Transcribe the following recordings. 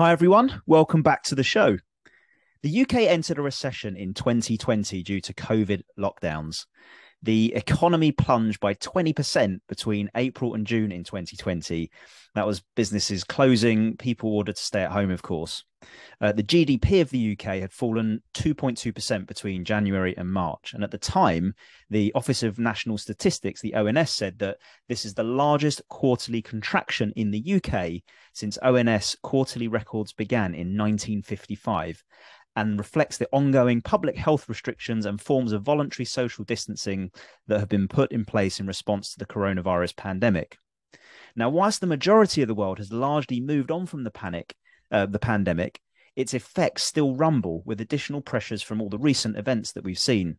Hi, everyone. Welcome back to the show. The UK entered a recession in 2020 due to COVID lockdowns. The economy plunged by 20% between April and June in 2020. That was businesses closing, people ordered to stay at home, of course. Uh, the GDP of the UK had fallen 2.2% between January and March. And at the time, the Office of National Statistics, the ONS, said that this is the largest quarterly contraction in the UK since ONS quarterly records began in 1955 and reflects the ongoing public health restrictions and forms of voluntary social distancing that have been put in place in response to the coronavirus pandemic. Now, whilst the majority of the world has largely moved on from the panic, uh, the pandemic, its effects still rumble with additional pressures from all the recent events that we've seen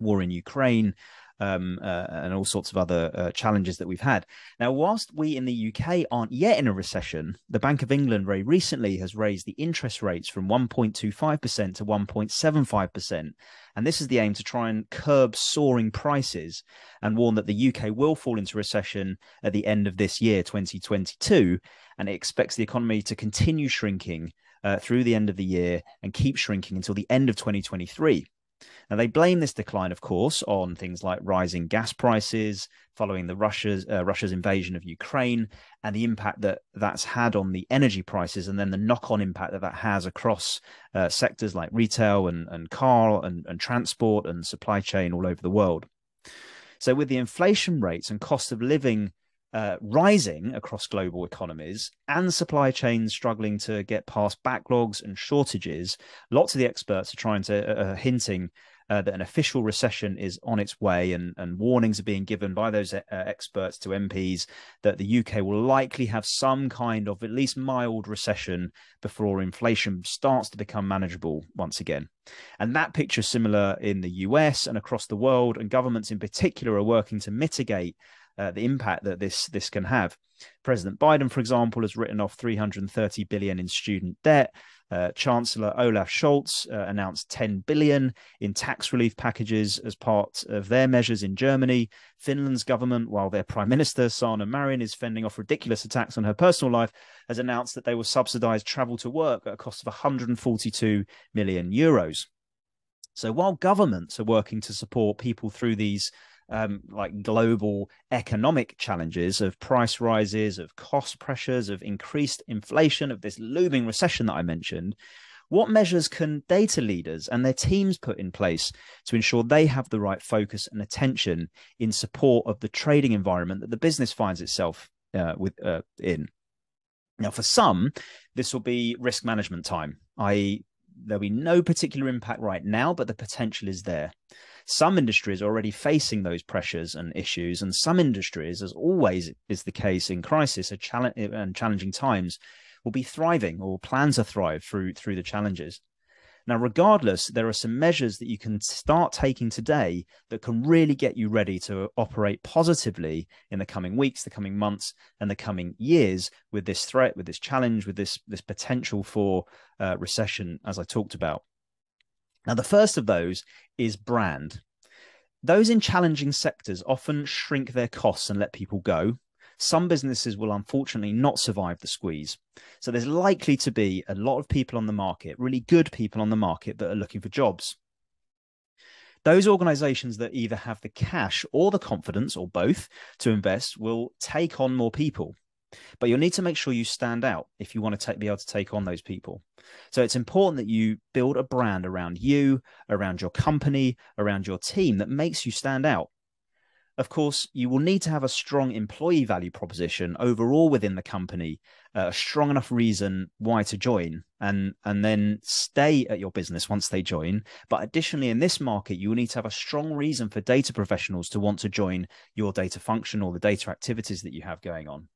war in Ukraine, um, uh, and all sorts of other uh, challenges that we've had. Now, whilst we in the UK aren't yet in a recession, the Bank of England very recently has raised the interest rates from 1.25% to 1.75%. And this is the aim to try and curb soaring prices and warn that the UK will fall into recession at the end of this year, 2022. And it expects the economy to continue shrinking uh, through the end of the year and keep shrinking until the end of 2023. Now, they blame this decline, of course, on things like rising gas prices following the Russia's uh, Russia's invasion of Ukraine and the impact that that's had on the energy prices, and then the knock-on impact that that has across uh, sectors like retail and and car and, and transport and supply chain all over the world. So, with the inflation rates and cost of living uh, rising across global economies and supply chains struggling to get past backlogs and shortages, lots of the experts are trying to uh, uh, hinting uh, that an official recession is on its way, and, and warnings are being given by those uh, experts to MPs that the UK will likely have some kind of at least mild recession before inflation starts to become manageable once again. And that picture is similar in the US and across the world, and governments in particular are working to mitigate uh, the impact that this this can have. President Biden, for example, has written off 330 billion in student debt. Uh, Chancellor Olaf Scholz uh, announced 10 billion in tax relief packages as part of their measures in Germany. Finland's government, while their Prime Minister Sanna Marin is fending off ridiculous attacks on her personal life, has announced that they will subsidize travel to work at a cost of 142 million euros. So while governments are working to support people through these um, like global economic challenges of price rises, of cost pressures, of increased inflation, of this looming recession that I mentioned, what measures can data leaders and their teams put in place to ensure they have the right focus and attention in support of the trading environment that the business finds itself uh, with uh, in? Now, for some, this will be risk management time, i.e., there'll be no particular impact right now, but the potential is there. Some industries are already facing those pressures and issues, and some industries, as always is the case in crisis and challenging times, will be thriving or plan to thrive through through the challenges. Now, regardless, there are some measures that you can start taking today that can really get you ready to operate positively in the coming weeks, the coming months, and the coming years with this threat, with this challenge, with this this potential for uh, recession, as I talked about. Now, the first of those is brand. Those in challenging sectors often shrink their costs and let people go. Some businesses will unfortunately not survive the squeeze. So there's likely to be a lot of people on the market, really good people on the market that are looking for jobs. Those organizations that either have the cash or the confidence or both to invest will take on more people. But you'll need to make sure you stand out if you want to take, be able to take on those people. So it's important that you build a brand around you, around your company, around your team that makes you stand out. Of course, you will need to have a strong employee value proposition overall within the company, uh, a strong enough reason why to join, and and then stay at your business once they join. But additionally, in this market, you will need to have a strong reason for data professionals to want to join your data function or the data activities that you have going on.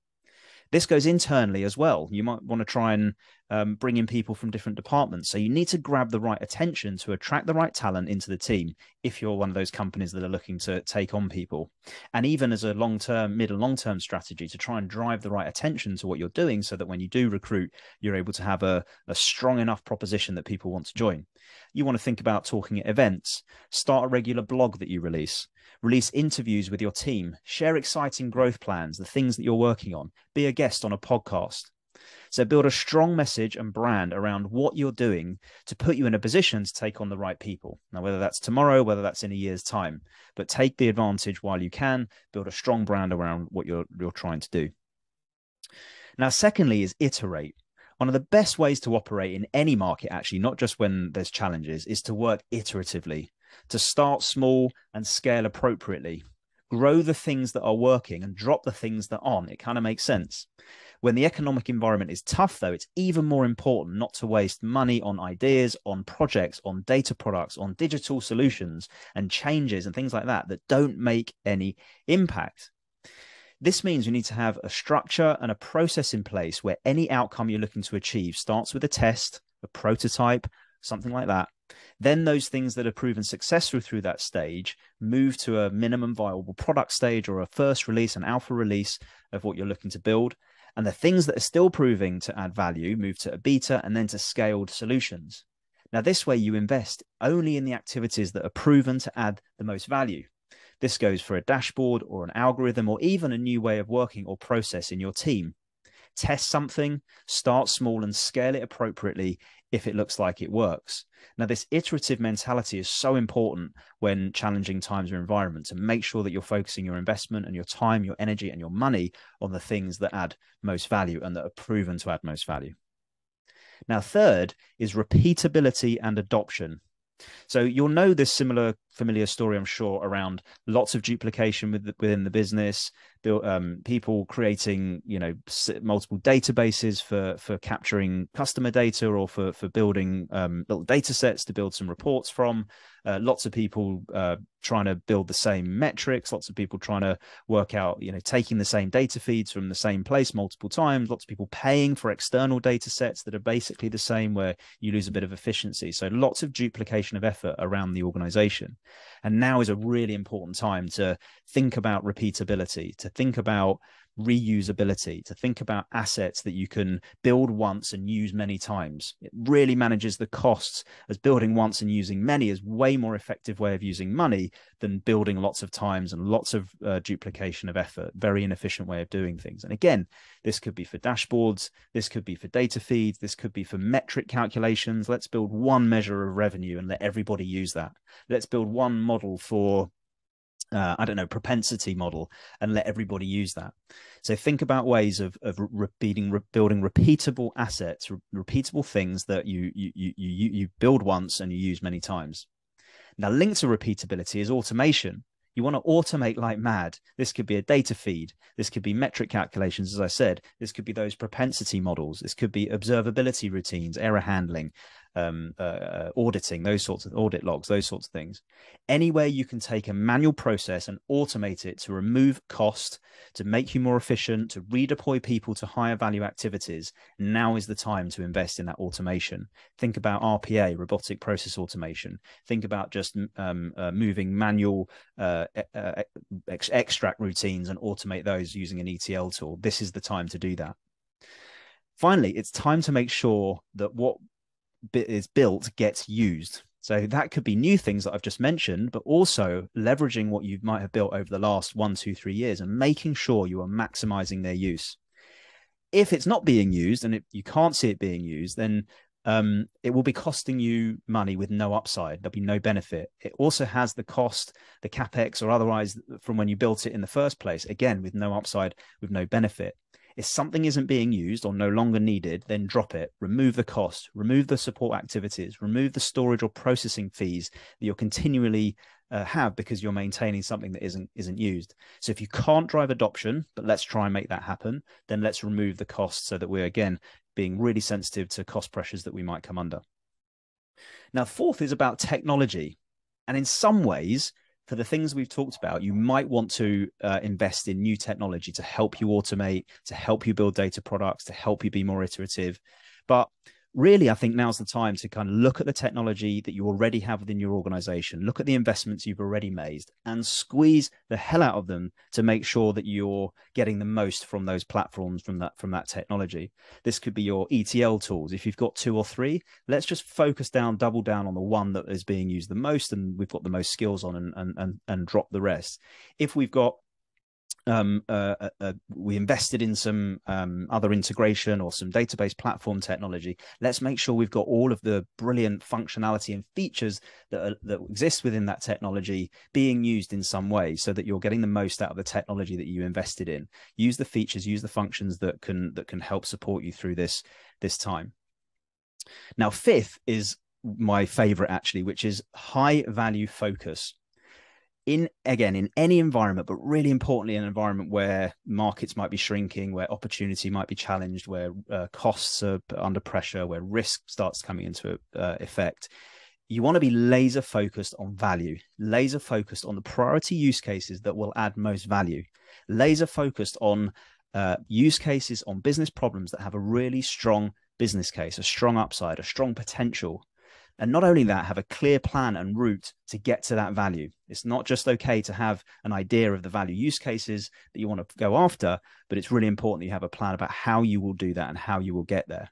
This goes internally as well. You might want to try and um, bring in people from different departments. So you need to grab the right attention to attract the right talent into the team if you're one of those companies that are looking to take on people. And even as a long term, mid and long term strategy to try and drive the right attention to what you're doing so that when you do recruit, you're able to have a, a strong enough proposition that people want to join. You want to think about talking at events, start a regular blog that you release, release interviews with your team, share exciting growth plans, the things that you're working on, be a guest on a podcast. So build a strong message and brand around what you're doing to put you in a position to take on the right people. Now, whether that's tomorrow, whether that's in a year's time, but take the advantage while you can, build a strong brand around what you're you're trying to do. Now, secondly, is iterate. One of the best ways to operate in any market, actually, not just when there's challenges, is to work iteratively, to start small and scale appropriately. Grow the things that are working and drop the things that aren't. It kind of makes sense. When the economic environment is tough, though, it's even more important not to waste money on ideas, on projects, on data products, on digital solutions and changes and things like that that don't make any impact. This means you need to have a structure and a process in place where any outcome you're looking to achieve starts with a test, a prototype, something like that. Then those things that are proven successful through that stage move to a minimum viable product stage or a first release, an alpha release of what you're looking to build. And the things that are still proving to add value move to a beta and then to scaled solutions. Now, this way you invest only in the activities that are proven to add the most value. This goes for a dashboard or an algorithm or even a new way of working or process in your team. Test something, start small and scale it appropriately if it looks like it works. Now, this iterative mentality is so important when challenging times or environments and make sure that you're focusing your investment and your time, your energy, and your money on the things that add most value and that are proven to add most value. Now, third is repeatability and adoption. So you'll know this similar familiar story, I'm sure, around lots of duplication with, within the business, um, people creating, you know, multiple databases for for capturing customer data or for for building um, little data sets to build some reports from. Uh, lots of people uh, trying to build the same metrics. Lots of people trying to work out, you know, taking the same data feeds from the same place multiple times. Lots of people paying for external data sets that are basically the same, where you lose a bit of efficiency. So lots of duplication of effort around the organization. And now is a really important time to think about repeatability, to think about reusability, to think about assets that you can build once and use many times. It really manages the costs as building once and using many is way more effective way of using money than building lots of times and lots of uh, duplication of effort. Very inefficient way of doing things. And again, this could be for dashboards, this could be for data feeds, this could be for metric calculations. Let's build one measure of revenue and let everybody use that. Let's build one model for uh, I don't know, propensity model and let everybody use that. So think about ways of of repeating, re- building repeatable assets, re- repeatable things that you, you you you you build once and you use many times. Now, linked to repeatability is automation. You want to automate like mad. This could be a data feed. This could be metric calculations, as I said. This could be those propensity models. This could be observability routines, error handling, um, uh, uh, auditing, those sorts of audit logs, those sorts of things. Anywhere you can take a manual process and automate it to remove cost, to make you more efficient, to redeploy people to higher value activities, now is the time to invest in that automation. Think about RPA, robotic process automation. Think about just um, uh, moving manual uh, uh ex- extract routines and automate those using an ETL tool. This is the time to do that. Finally, it's time to make sure that what is built gets used. So that could be new things that I've just mentioned, but also leveraging what you might have built over the last one, two, three years and making sure you are maximizing their use. If it's not being used and it, you can't see it being used, then um, it will be costing you money with no upside. There'll be no benefit. It also has the cost, the capex or otherwise from when you built it in the first place, again, with no upside, with no benefit. If something isn't being used or no longer needed, then drop it. Remove the cost, remove the support activities, remove the storage or processing fees that you're continually uh, have because you're maintaining something that isn't isn't used. So if you can't drive adoption, but let's try and make that happen, then let's remove the cost so that we're again being really sensitive to cost pressures that we might come under. Now, fourth is about technology. And in some ways, for the things we've talked about, you might want to uh, invest in new technology to help you automate, to help you build data products, to help you be more iterative. But really, I think now's the time to kind of look at the technology that you already have within your organization, look at the investments you've already made, and squeeze the hell out of them to make sure that you're getting the most from those platforms from that from that technology. This could be your ETL tools. If you've got two or three, let's just focus down, double down on the one that is being used the most and we've got the most skills on and and and, and drop the rest. If we've got um, uh, uh, uh, we invested in some um, other integration or some database platform technology. Let's make sure we've got all of the brilliant functionality and features that are, that exist within that technology being used in some way, so that you're getting the most out of the technology that you invested in. Use the features, use the functions that can that can help support you through this this time. Now, fifth is my favorite actually, which is high value focus in again in any environment but really importantly an environment where markets might be shrinking where opportunity might be challenged where uh, costs are under pressure where risk starts coming into uh, effect you want to be laser focused on value laser focused on the priority use cases that will add most value laser focused on uh, use cases on business problems that have a really strong business case a strong upside a strong potential and not only that, have a clear plan and route to get to that value. It's not just okay to have an idea of the value use cases that you want to go after, but it's really important that you have a plan about how you will do that and how you will get there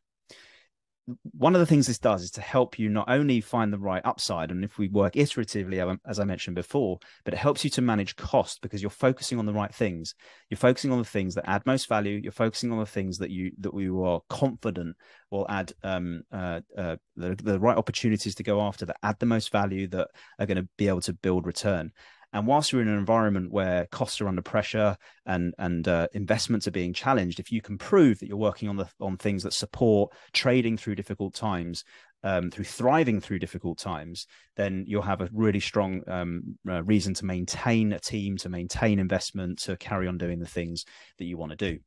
one of the things this does is to help you not only find the right upside, and if we work iteratively, um, as I mentioned before, but it helps you to manage cost because you're focusing on the right things. You're focusing on the things that add most value. You're focusing on the things that you that we are confident will add um, uh, uh, the, the right opportunities to go after that add the most value that are going to be able to build return. And whilst you're in an environment where costs are under pressure and and uh, investments are being challenged, if you can prove that you're working on the on things that support trading through difficult times, um, through thriving through difficult times, then you'll have a really strong um, uh, reason to maintain a team, to maintain investment, to carry on doing the things that you want to do.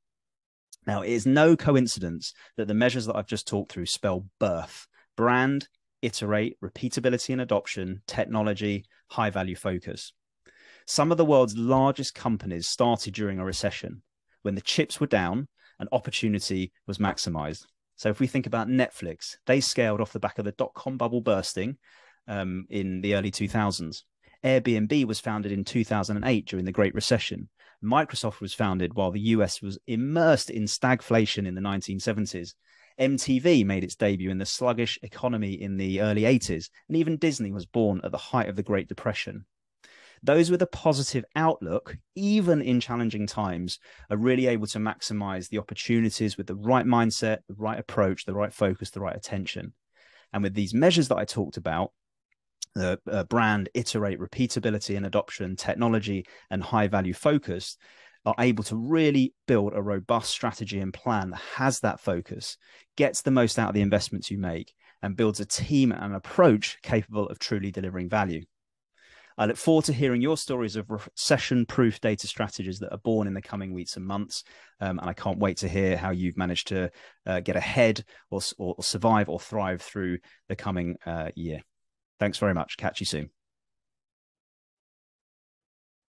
Now, it is no coincidence that the measures that I've just talked through spell birth, brand, iterate, repeatability and adoption, technology, high value focus. Some of the world's largest companies started during a recession when the chips were down and opportunity was maximized. So if we think about Netflix, they scaled off the back of the dot com bubble bursting um, in the early 2000s. Airbnb was founded in 2008 during the Great Recession. Microsoft was founded while the US was immersed in stagflation in the 1970s. MTV made its debut in the sluggish economy in the early 80s, and even Disney was born at the height of the Great Depression those with a positive outlook, even in challenging times, are really able to maximize the opportunities with the right mindset, the right approach, the right focus, the right attention. And with these measures that I talked about, the uh, brand, iterate, repeatability and adoption, technology, and high value focus, are able to really build a robust strategy and plan that has that focus, gets the most out of the investments you make, and builds a team and approach capable of truly delivering value. I look forward to hearing your stories of recession proof data strategies that are born in the coming weeks and months. Um, and I can't wait to hear how you've managed to uh, get ahead or, or, survive or thrive through the coming uh, year. Thanks very much. Catch you soon.